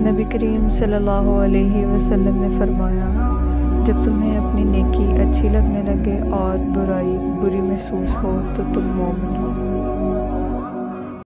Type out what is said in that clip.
नबी करीम सल्लल्लाहु अलैहि वसल्लम ने फरमाया, जब तुम्हें अपनी नेकी अच्छी लगने लगे और बुराई बुरी महसूस हो तो तुम मोमिन हो।